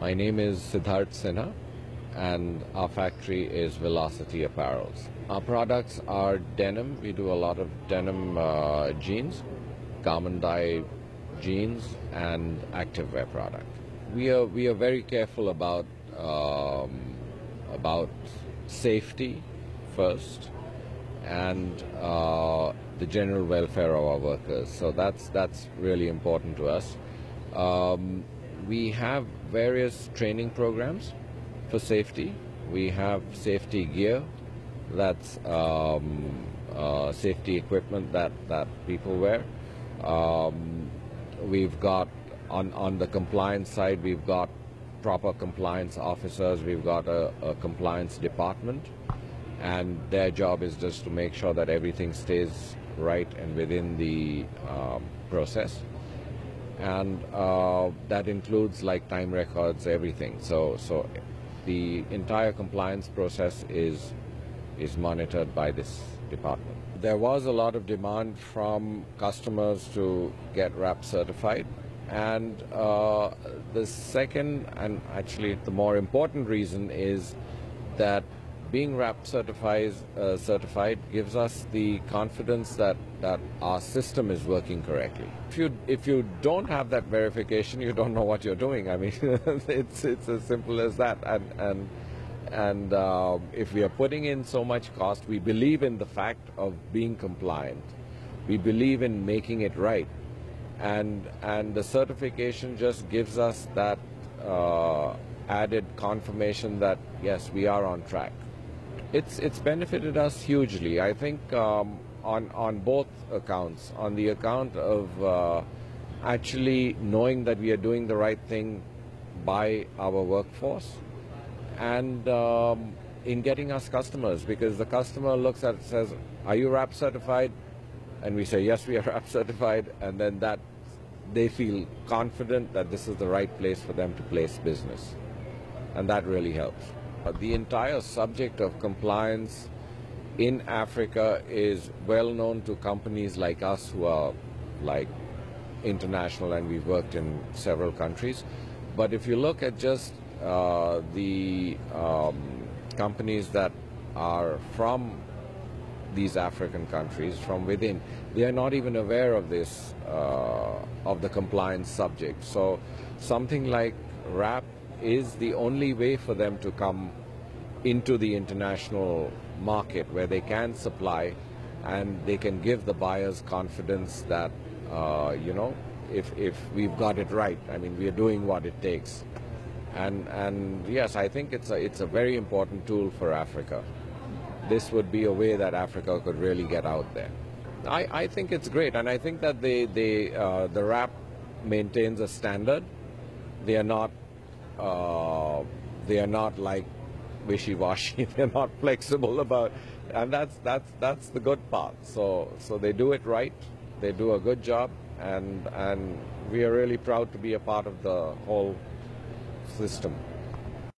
My name is Siddharth Sinha and our factory is Velocity Apparels. Our products are denim. We do a lot of denim uh, jeans, garment dye jeans, and activewear product. We are we are very careful about um, about safety first and uh, the general welfare of our workers. So that's that's really important to us. Um, we have various training programs for safety. We have safety gear, that's um, uh, safety equipment that, that people wear. Um, we've got on, on the compliance side, we've got proper compliance officers, we've got a, a compliance department, and their job is just to make sure that everything stays right and within the um, process and uh, that includes like time records, everything. So, so the entire compliance process is is monitored by this department. There was a lot of demand from customers to get WRAP certified, and uh, the second and actually the more important reason is that being WRAP certified, uh, certified gives us the confidence that, that our system is working correctly. If you, if you don't have that verification, you don't know what you're doing. I mean, it's, it's as simple as that. And, and, and uh, if we are putting in so much cost, we believe in the fact of being compliant. We believe in making it right. And, and the certification just gives us that uh, added confirmation that, yes, we are on track. It's it's benefited us hugely. I think um, on on both accounts. On the account of uh, actually knowing that we are doing the right thing by our workforce, and um, in getting us customers, because the customer looks at it says, "Are you WRAP certified?" And we say, "Yes, we are WRAP certified," and then that they feel confident that this is the right place for them to place business, and that really helps. The entire subject of compliance in Africa is well known to companies like us who are like international and we've worked in several countries. But if you look at just uh, the um, companies that are from these African countries from within, they are not even aware of this, uh, of the compliance subject. So something like WRAP is the only way for them to come into the international market where they can supply and they can give the buyers confidence that, uh, you know, if, if we've got it right, I mean, we are doing what it takes. And, and yes, I think it's a, it's a very important tool for Africa. This would be a way that Africa could really get out there. I, I think it's great, and I think that they, they, uh, the WRAP maintains a standard. They are not uh, they are not like wishy-washy. They're not flexible about, and that's that's that's the good part. So so they do it right. They do a good job, and and we are really proud to be a part of the whole system.